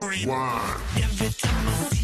One.